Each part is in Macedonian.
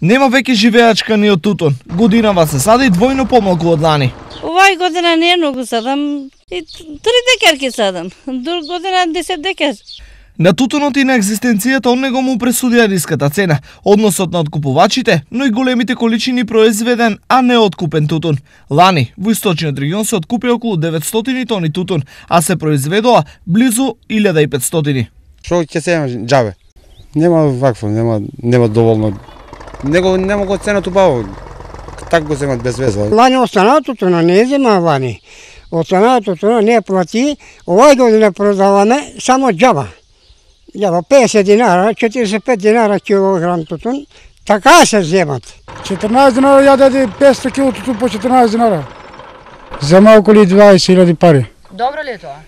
Нема веќе живеачка ни од тутун. Годинава се сади двојно помалку од лани. Овај година не е многу садам. И три декарки садам. Друг година 10 декар. На тутунот и на екзистенцијата од него му пресудија ниската цена, односот на откупувачите, но и големите количини произведен, а не откупен тутун. Лани, во источниот регион се откупи околу 900 тони тутун, а се произведоа близу 1500. Што ќе се џабе? Нема вакво, нема нема доволно. Него нема го цената убаво. Така го земат без веза. Лани останаа тутуна, не зема лани. Останаа тутуна, не плати. Овај година продаваме само џаба. Џаба 50 динара, 45 динара килограм тутун. Така се земат. 14 динара ја даде 500 кило тутун по 14 динара. Зема околу 20.000 пари. Добро ли е тоа?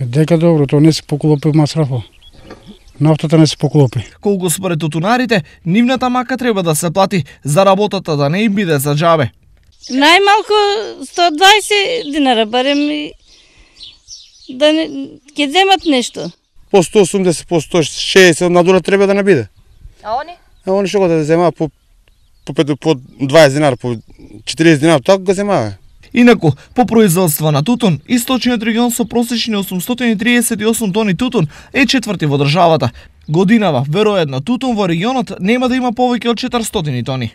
Дека добро, тоа не се поколопи масрафо. Нафтата не се поколопи. Колку според тутунарите, нивната мака треба да се плати за работата да не им биде за џабе. Најмалку 120 динара барем и да не, ќе земат нешто. По 180, по 160 надура треба да не биде. А они? А они што го да земаа по по, по 20 динара, по 40 динара, така го земаа. Инаку, по производство на тутун, источниот регион со просечни 838 тони тутун е четврти во државата. Годинава, веројатно, тутун во регионот нема да има повеќе од 400 тони.